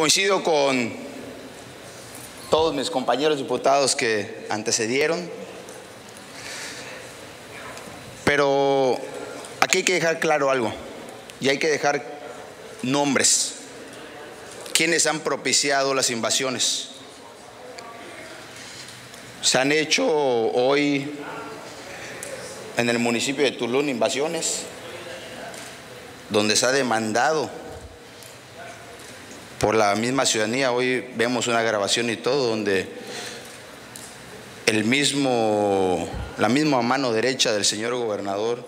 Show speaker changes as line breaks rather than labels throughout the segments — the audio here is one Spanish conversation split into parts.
Coincido con todos mis compañeros diputados que antecedieron, pero aquí hay que dejar claro algo y hay que dejar nombres. ¿Quiénes han propiciado las invasiones? Se han hecho hoy en el municipio de Tulum invasiones, donde se ha demandado por la misma ciudadanía. Hoy vemos una grabación y todo donde el mismo, la misma mano derecha del señor gobernador,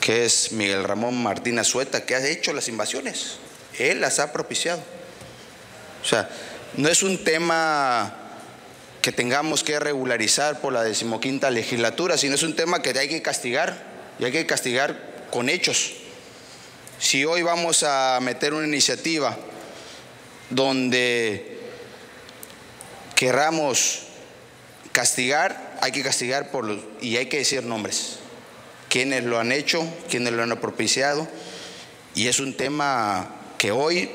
que es Miguel Ramón Martínez Sueta, que ha hecho las invasiones. Él las ha propiciado. O sea, no es un tema que tengamos que regularizar por la decimoquinta legislatura, sino es un tema que hay que castigar y hay que castigar con hechos. Si hoy vamos a meter una iniciativa donde querramos castigar, hay que castigar por los, y hay que decir nombres. Quiénes lo han hecho, quiénes lo han propiciado. Y es un tema que hoy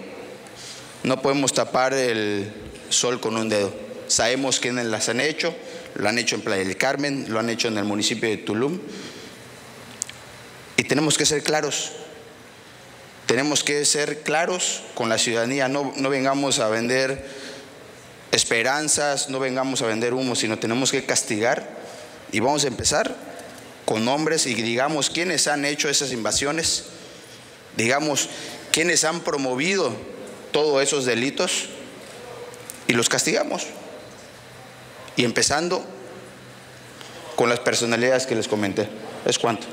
no podemos tapar el sol con un dedo. Sabemos quiénes las han hecho, lo han hecho en Playa del Carmen, lo han hecho en el municipio de Tulum. Y tenemos que ser claros, tenemos que ser claros con la ciudadanía, no, no vengamos a vender esperanzas, no vengamos a vender humo, sino tenemos que castigar y vamos a empezar con nombres y digamos quiénes han hecho esas invasiones, digamos quiénes han promovido todos esos delitos y los castigamos. Y empezando con las personalidades que les comenté. ¿Es cuánto?